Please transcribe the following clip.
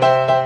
Música